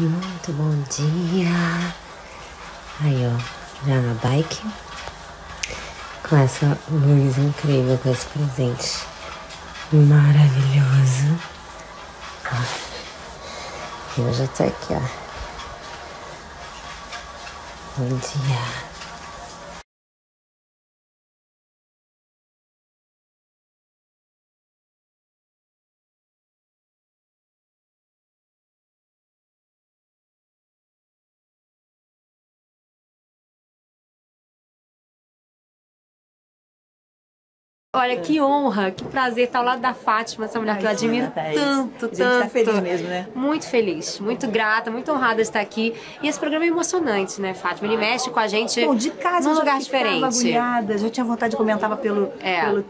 Muito bom dia. Aí, ó, já na bike. Com essa luz incrível, com esse presente maravilhoso. Ó, eu já tô aqui, ó. Bom dia. Olha, que honra, que prazer estar ao lado da Fátima, essa mulher que eu admiro tanto, tanto. A gente tá feliz mesmo, né? Muito feliz, muito grata, muito honrada de estar aqui. E esse programa é emocionante, né, Fátima? Ele mexe com a gente Bom, de casa num lugar diferente. agulhada, já tinha vontade de comentar pelo, É. pelo